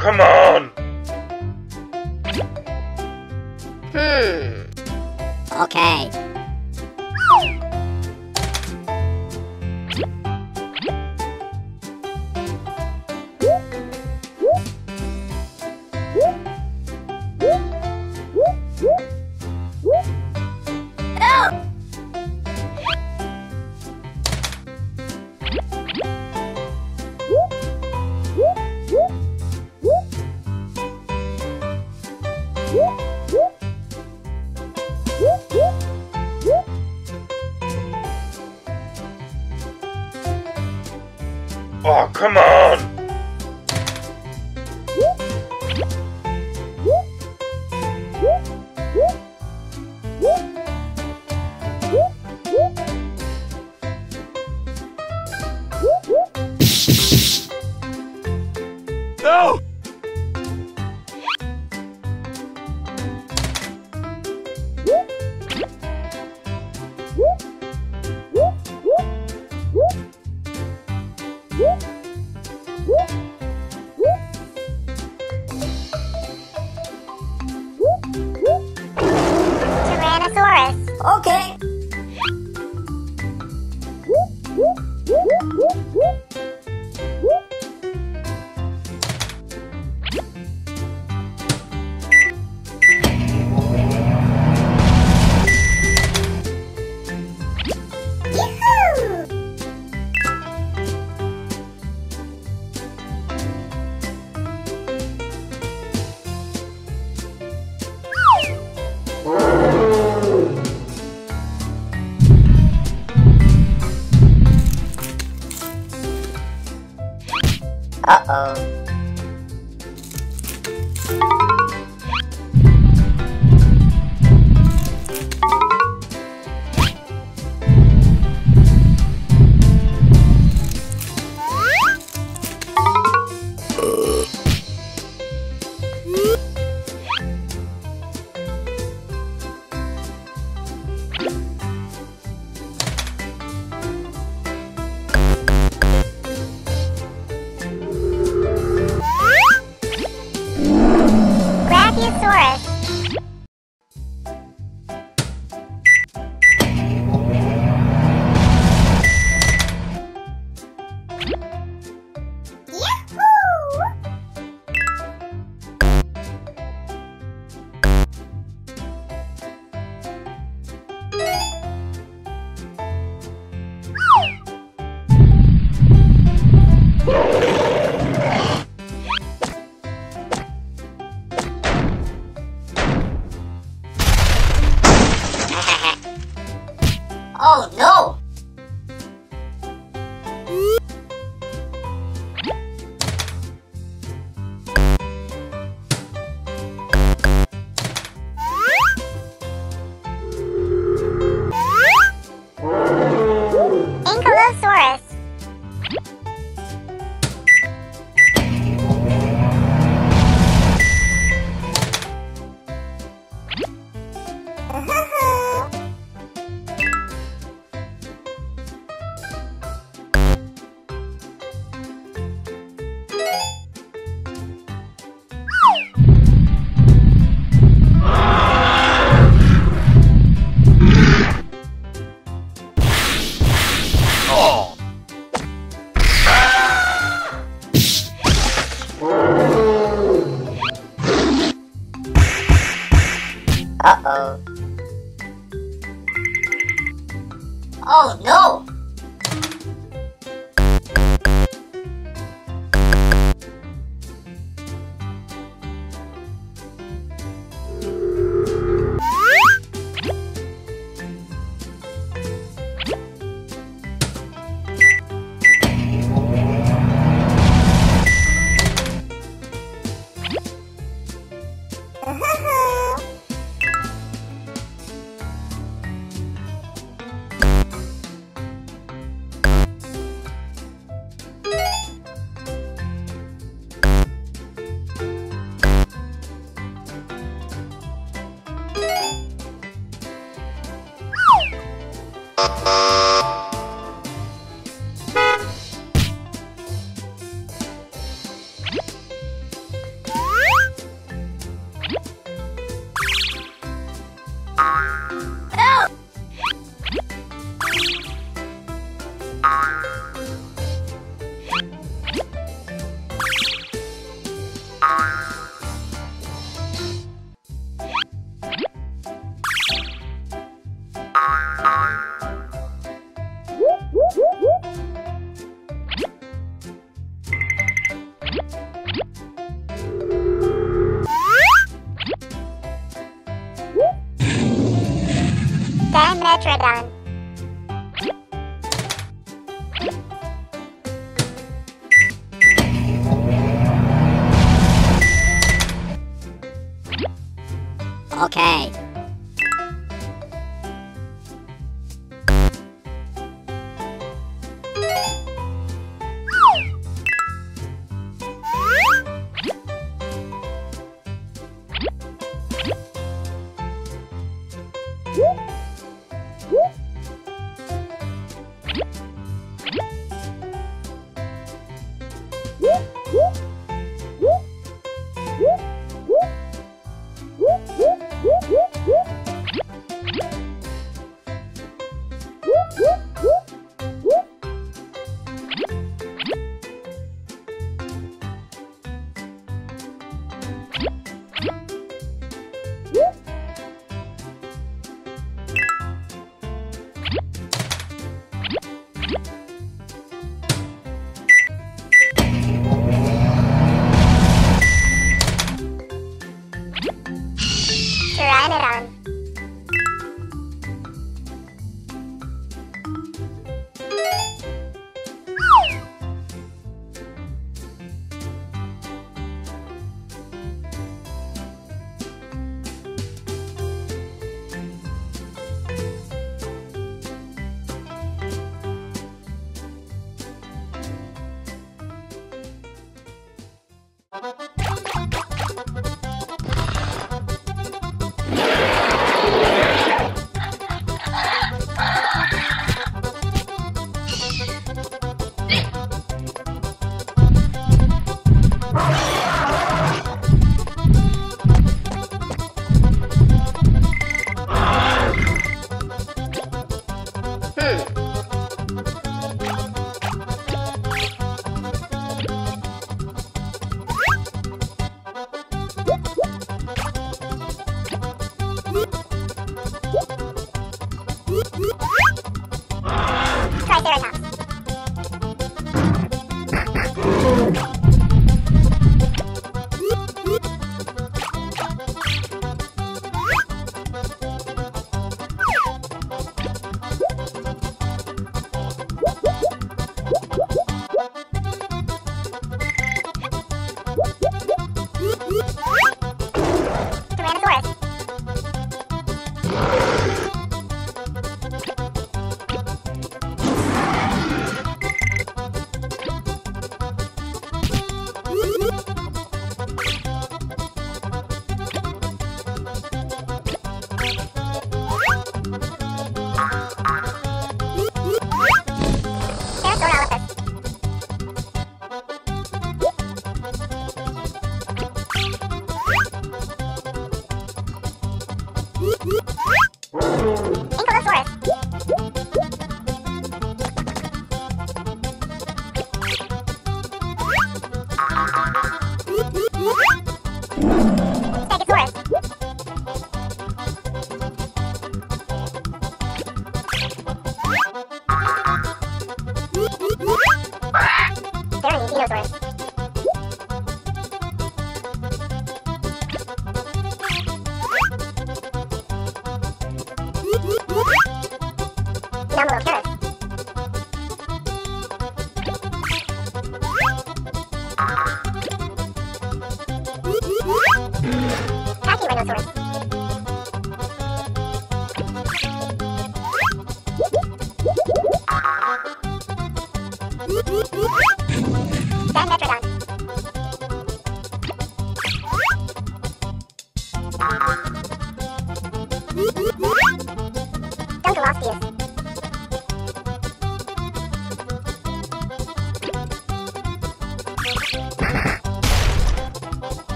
come on! Oh, come on! No! Okay. Uh-oh. Oh no! Oh no! Thank Okay.